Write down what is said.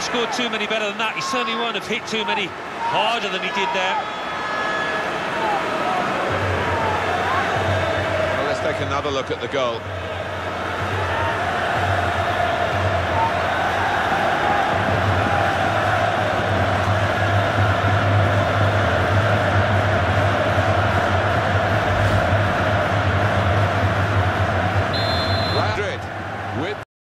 have scored too many better than that. He certainly won't have hit too many harder than he did there. Well, let's take another look at the goal. with